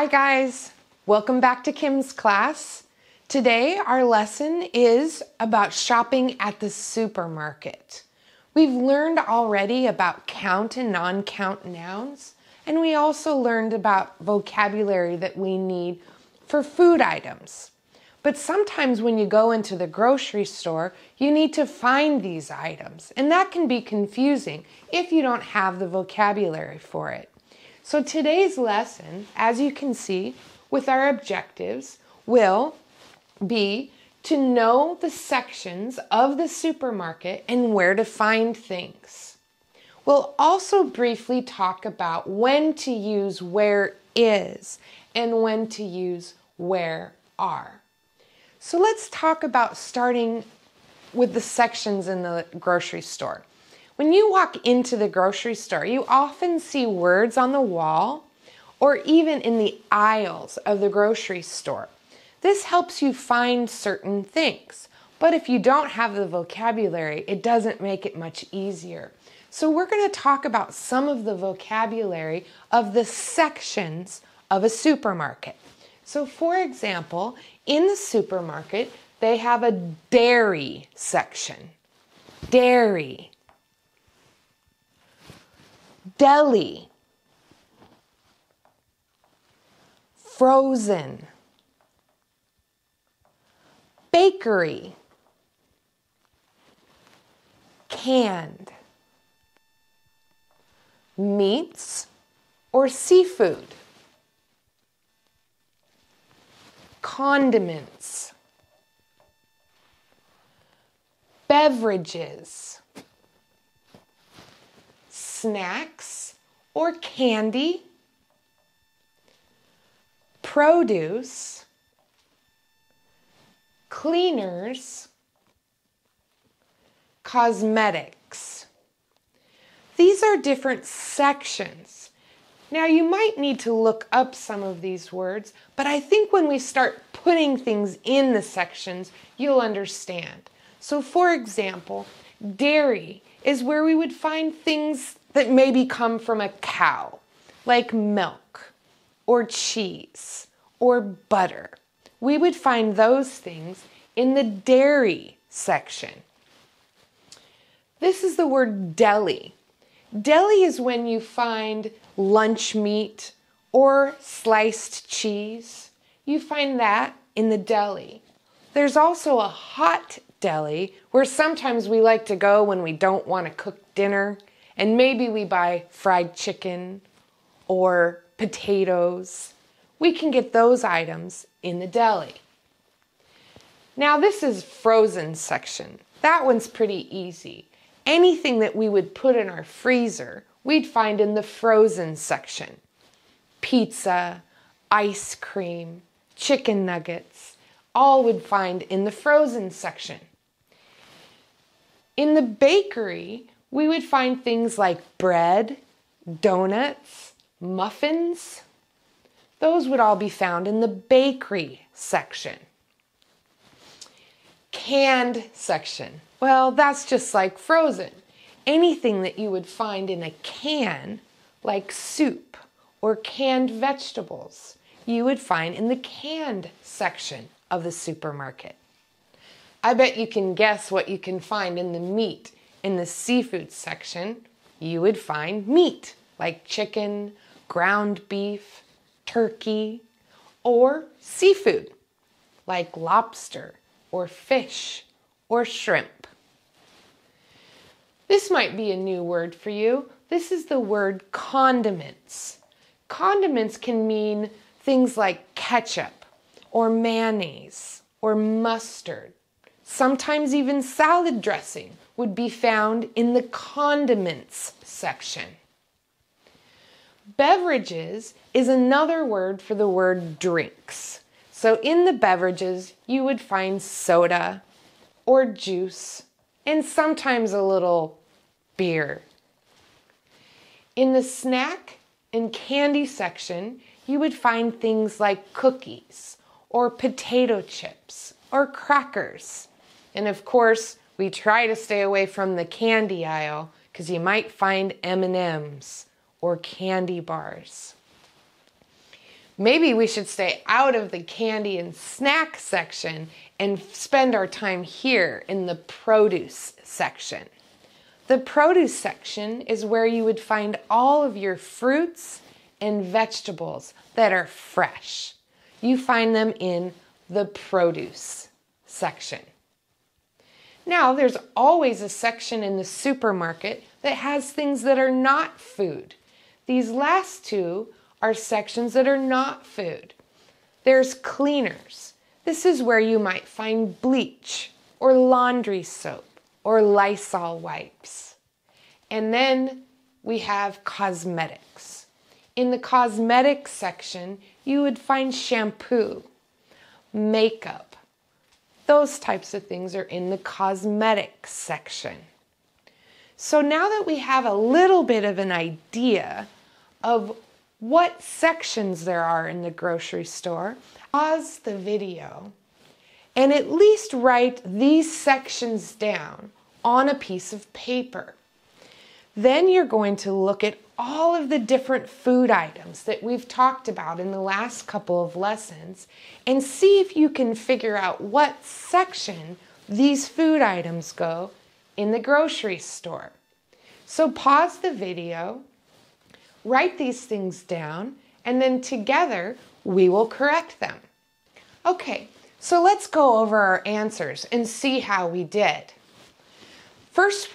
Hi guys, welcome back to Kim's class. Today our lesson is about shopping at the supermarket. We've learned already about count and non-count nouns, and we also learned about vocabulary that we need for food items. But sometimes when you go into the grocery store, you need to find these items, and that can be confusing if you don't have the vocabulary for it. So today's lesson, as you can see, with our objectives, will be to know the sections of the supermarket and where to find things. We'll also briefly talk about when to use where is and when to use where are. So let's talk about starting with the sections in the grocery store. When you walk into the grocery store, you often see words on the wall or even in the aisles of the grocery store. This helps you find certain things. But if you don't have the vocabulary, it doesn't make it much easier. So we're going to talk about some of the vocabulary of the sections of a supermarket. So for example, in the supermarket, they have a dairy section. Dairy. Deli. Frozen. Bakery. Canned. Meats or seafood. condiments, beverages, snacks or candy, produce, cleaners, cosmetics. These are different sections now, you might need to look up some of these words, but I think when we start putting things in the sections, you'll understand. So, for example, dairy is where we would find things that maybe come from a cow, like milk or cheese or butter. We would find those things in the dairy section. This is the word deli. Deli is when you find lunch meat or sliced cheese. You find that in the deli. There's also a hot deli where sometimes we like to go when we don't want to cook dinner and maybe we buy fried chicken or potatoes. We can get those items in the deli. Now this is frozen section. That one's pretty easy anything that we would put in our freezer, we'd find in the frozen section. Pizza, ice cream, chicken nuggets, all would find in the frozen section. In the bakery, we would find things like bread, donuts, muffins. Those would all be found in the bakery section. Canned section. Well, that's just like frozen. Anything that you would find in a can, like soup or canned vegetables, you would find in the canned section of the supermarket. I bet you can guess what you can find in the meat. In the seafood section, you would find meat like chicken, ground beef, turkey, or seafood like lobster or fish or shrimp. This might be a new word for you. This is the word condiments. Condiments can mean things like ketchup or mayonnaise or mustard. Sometimes even salad dressing would be found in the condiments section. Beverages is another word for the word drinks. So in the beverages, you would find soda or juice and sometimes a little beer. In the snack and candy section, you would find things like cookies or potato chips or crackers. And of course, we try to stay away from the candy aisle because you might find M&Ms or candy bars. Maybe we should stay out of the candy and snack section and spend our time here in the produce section. The produce section is where you would find all of your fruits and vegetables that are fresh. You find them in the produce section. Now, there's always a section in the supermarket that has things that are not food. These last two are sections that are not food. There's cleaners. This is where you might find bleach or laundry soap or Lysol wipes. And then we have cosmetics. In the cosmetics section, you would find shampoo, makeup. Those types of things are in the cosmetic section. So now that we have a little bit of an idea of what sections there are in the grocery store, pause the video and at least write these sections down on a piece of paper. Then you're going to look at all of the different food items that we've talked about in the last couple of lessons and see if you can figure out what section these food items go in the grocery store. So pause the video write these things down, and then together we will correct them. Okay, so let's go over our answers and see how we did. First,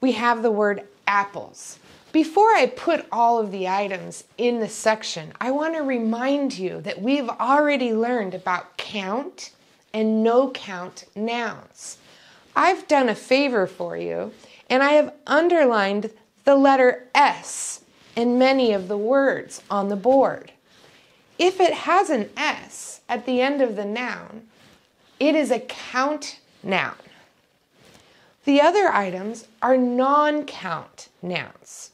we have the word apples. Before I put all of the items in the section, I want to remind you that we've already learned about count and no count nouns. I've done a favor for you and I have underlined the letter S in many of the words on the board. If it has an S at the end of the noun, it is a count noun. The other items are non count nouns.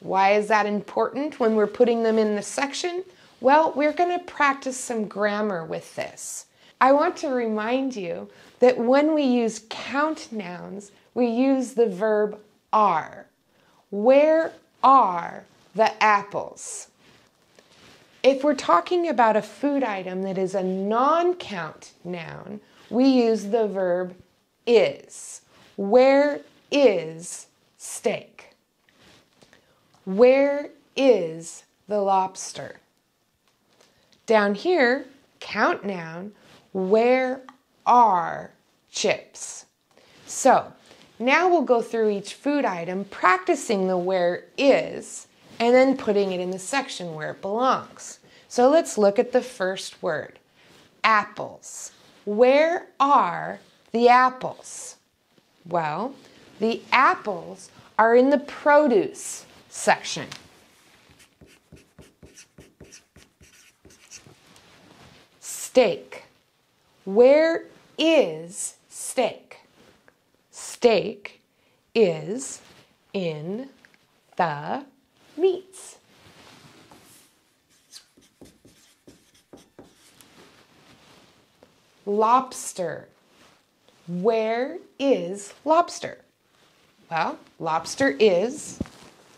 Why is that important when we're putting them in the section? Well, we're going to practice some grammar with this. I want to remind you that when we use count nouns, we use the verb are. Where are the apples. If we're talking about a food item that is a non count noun, we use the verb is. Where is steak? Where is the lobster? Down here, count noun, where are chips? So now we'll go through each food item, practicing the where is and then putting it in the section where it belongs. So let's look at the first word apples. Where are the apples? Well, the apples are in the produce section. Steak. Where is steak? Steak is in the meats. Lobster. Where is lobster? Well, lobster is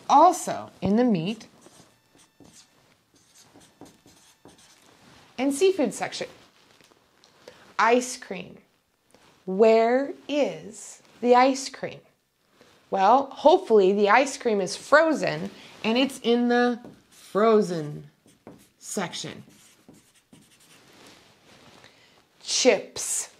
also in the meat and seafood section. Ice cream. Where is the ice cream? Well, hopefully the ice cream is frozen and it's in the frozen section. Chips.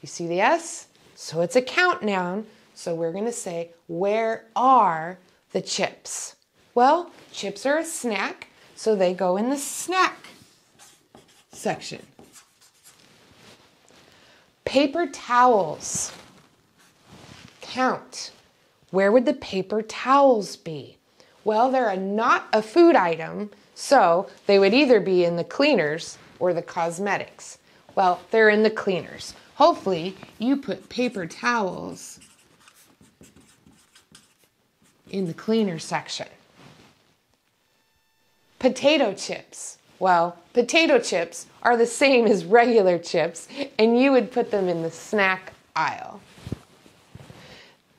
You see the S? So it's a count noun. So we're going to say, where are the chips? Well, chips are a snack, so they go in the snack section. Paper towels. Count. Where would the paper towels be? Well, they're a, not a food item, so they would either be in the cleaners or the cosmetics. Well, they're in the cleaners. Hopefully, you put paper towels in the cleaner section. Potato chips. Well, potato chips are the same as regular chips, and you would put them in the snack aisle.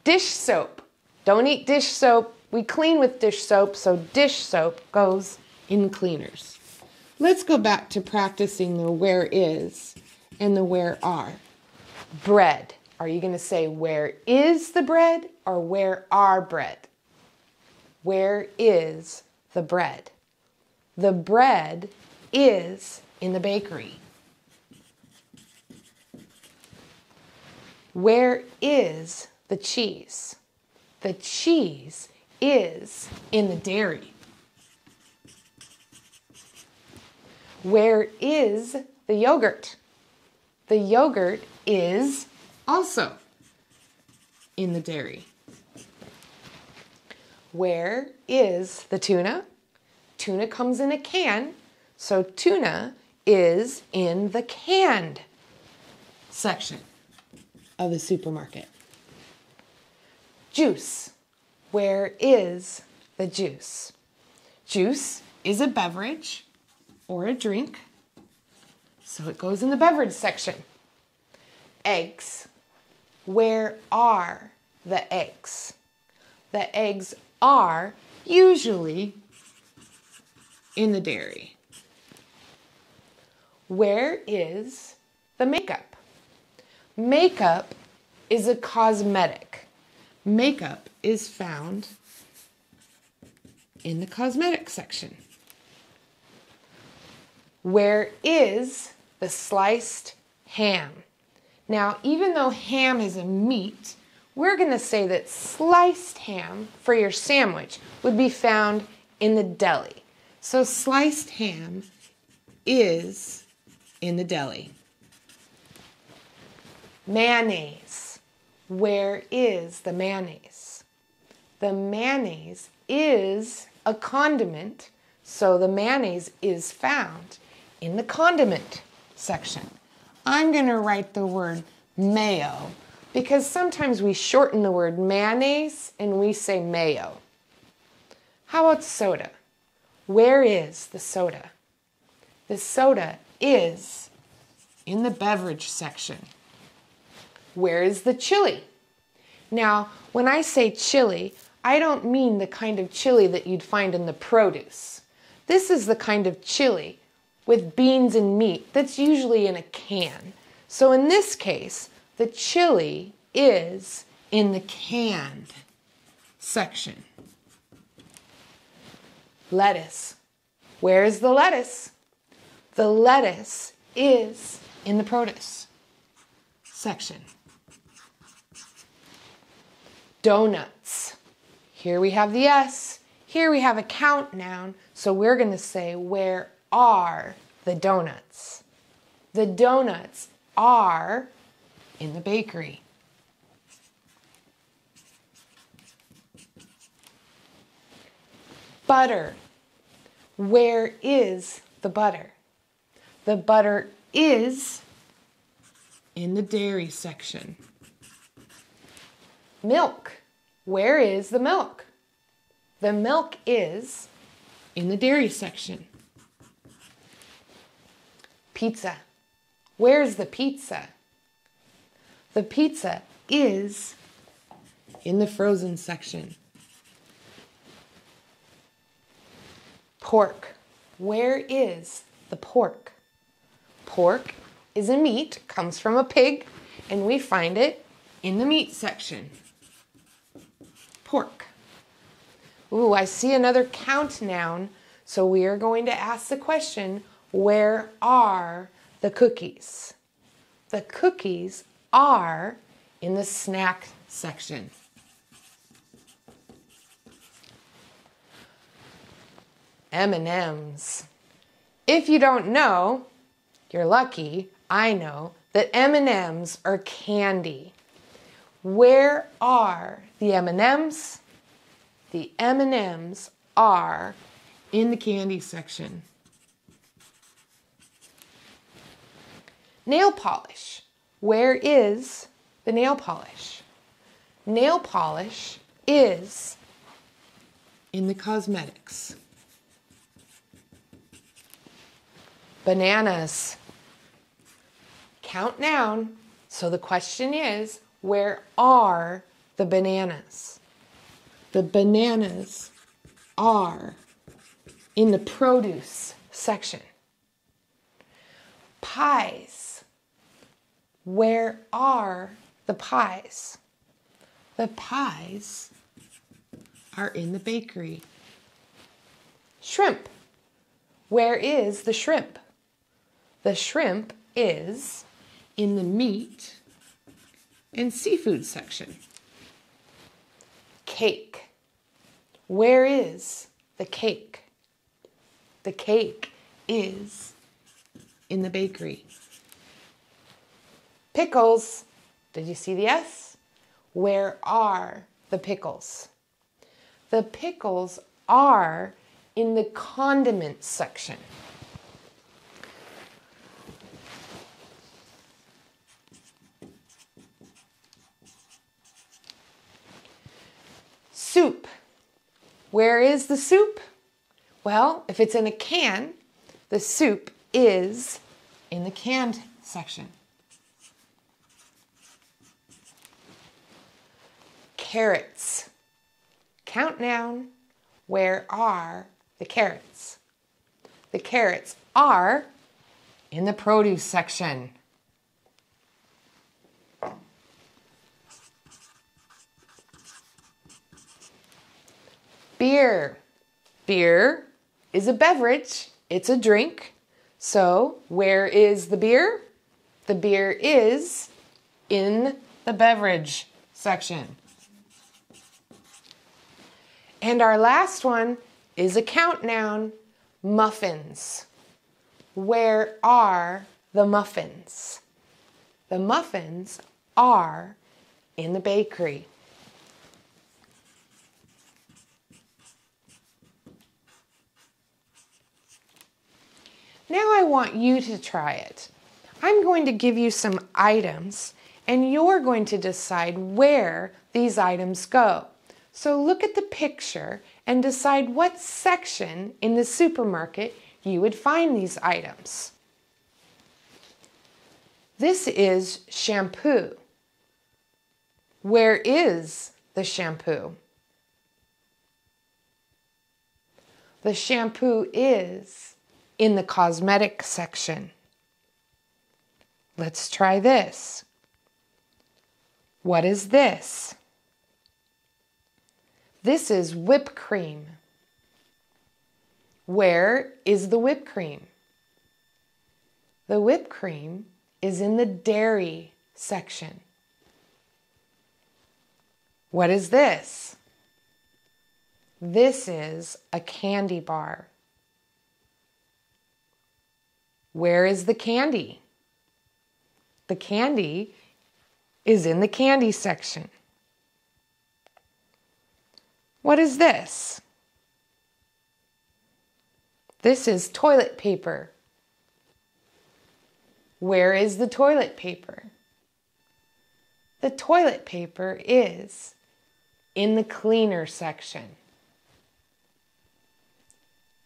Dish soap. Don't eat dish soap we clean with dish soap, so dish soap goes in cleaners. Let's go back to practicing the where is and the where are. Bread. Are you going to say where is the bread or where are bread? Where is the bread? The bread is in the bakery. Where is the cheese? The cheese is in the dairy. Where is the yogurt? The yogurt is also in the dairy. Where is the tuna? Tuna comes in a can, so tuna is in the canned section of the supermarket. Juice. Where is the juice? Juice is a beverage or a drink, so it goes in the beverage section. Eggs. Where are the eggs? The eggs are usually in the dairy. Where is the makeup? Makeup is a cosmetic. Makeup is found in the cosmetic section. Where is the sliced ham? Now, even though ham is a meat, we're going to say that sliced ham for your sandwich would be found in the deli. So, sliced ham is in the deli. Mayonnaise. Where is the mayonnaise? The mayonnaise is a condiment, so the mayonnaise is found in the condiment section. I'm going to write the word mayo because sometimes we shorten the word mayonnaise and we say mayo. How about soda? Where is the soda? The soda is in the beverage section. Where is the chili? Now, when I say chili, I don't mean the kind of chili that you'd find in the produce. This is the kind of chili with beans and meat that's usually in a can. So in this case, the chili is in the canned section. Lettuce. Where is the lettuce? The lettuce is in the produce section. Donuts. Here we have the S. Here we have a count noun. So we're going to say, where are the donuts? The donuts are in the bakery. Butter. Where is the butter? The butter is in the dairy section. Milk. Where is the milk? The milk is in the dairy section. Pizza. Where's the pizza? The pizza is in the frozen section. Pork. Where is the pork? Pork is a meat, comes from a pig, and we find it in the meat section. Pork. Ooh, I see another count noun, so we are going to ask the question where are the cookies? The cookies are in the snack section. M&Ms. If you don't know, you're lucky. I know that M&Ms are candy. Where are the M&Ms? The M&Ms are in the candy section. Nail polish. Where is the nail polish? Nail polish is in the cosmetics. Bananas. Count noun. So the question is where are the bananas? The bananas are in the produce section. Pies. Where are the pies? The pies are in the bakery. Shrimp. Where is the shrimp? The shrimp is in the meat and seafood section. Cake. Where is the cake? The cake is in the bakery. Pickles. Did you see the S? Where are the pickles? The pickles are in the condiment section. Soup. Where is the soup? Well, if it's in a can, the soup is in the canned section. Carrots. Count noun. Where are the carrots? The carrots are in the produce section. Beer. Beer is a beverage, it's a drink. So, where is the beer? The beer is in the beverage section. And our last one is a count noun muffins. Where are the muffins? The muffins are in the bakery. Now I want you to try it. I'm going to give you some items and you're going to decide where these items go. So look at the picture and decide what section in the supermarket you would find these items. This is shampoo. Where is the shampoo? The shampoo is in the cosmetic section. Let's try this. What is this? This is whipped cream. Where is the whipped cream? The whipped cream is in the dairy section. What is this? This is a candy bar. Where is the candy? The candy is in the candy section. What is this? This is toilet paper. Where is the toilet paper? The toilet paper is in the cleaner section.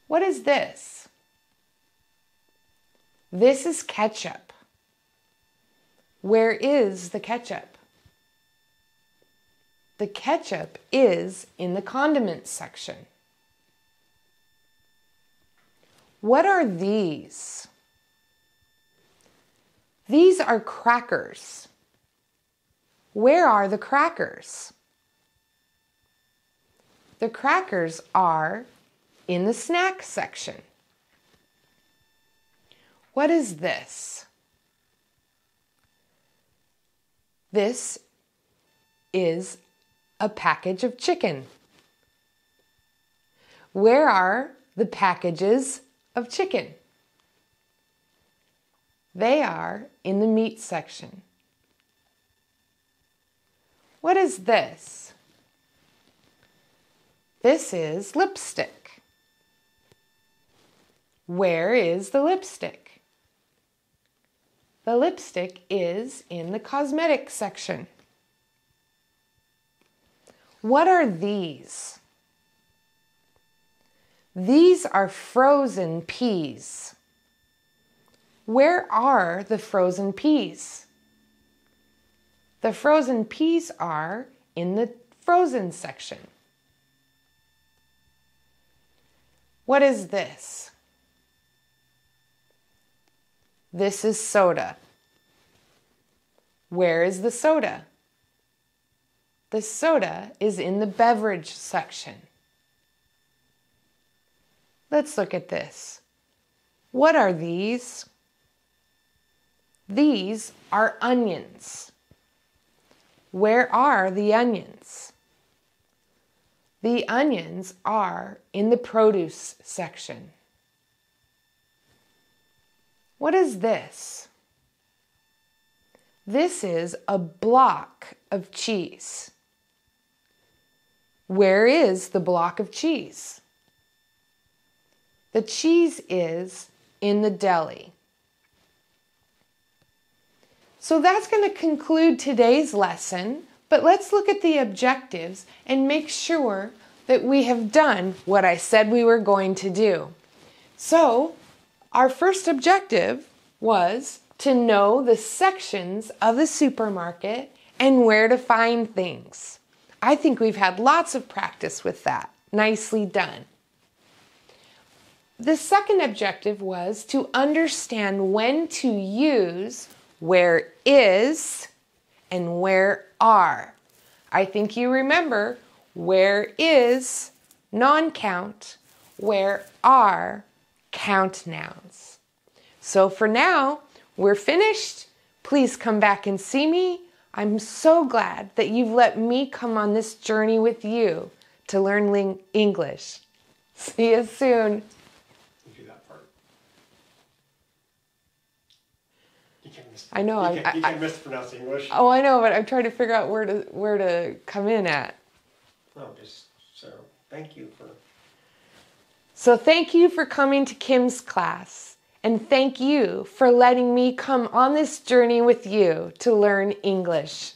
What is this? This is ketchup. Where is the ketchup? The ketchup is in the condiments section. What are these? These are crackers. Where are the crackers? The crackers are in the snack section. What is this? This is a package of chicken. Where are the packages of chicken? They are in the meat section. What is this? This is lipstick. Where is the lipstick? The lipstick is in the cosmetic section. What are these? These are frozen peas. Where are the frozen peas? The frozen peas are in the frozen section. What is this? This is soda. Where is the soda? The soda is in the beverage section. Let's look at this. What are these? These are onions. Where are the onions? The onions are in the produce section. What is this? This is a block of cheese. Where is the block of cheese? The cheese is in the deli. So that's going to conclude today's lesson, but let's look at the objectives and make sure that we have done what I said we were going to do. So, our first objective was to know the sections of the supermarket and where to find things. I think we've had lots of practice with that. Nicely done. The second objective was to understand when to use where is and where are. I think you remember where is non count, where are count nouns. So for now, we're finished. Please come back and see me. I'm so glad that you've let me come on this journey with you to learn ling- English. See you soon. I know. You I, can't, you I, can't mispronounce English. oh, I know, but I'm trying to figure out where to where to come in at. No, just so thank you for. So thank you for coming to Kim's class, and thank you for letting me come on this journey with you to learn English.